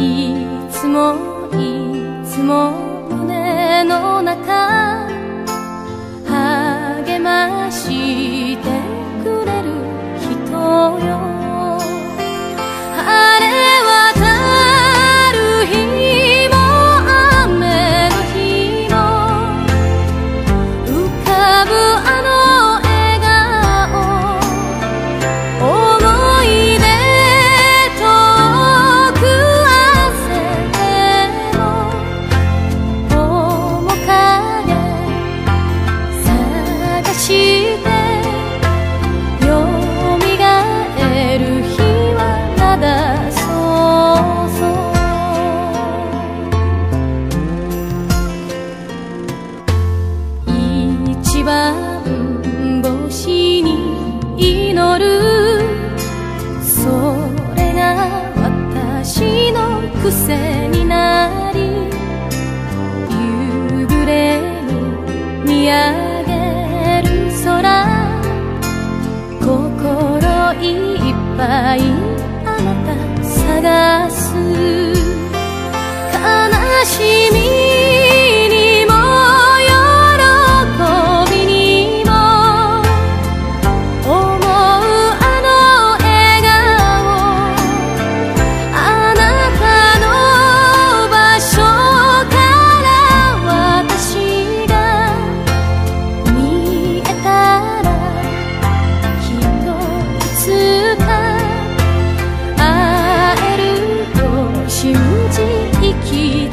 いつもいつも胸の中励ま país. que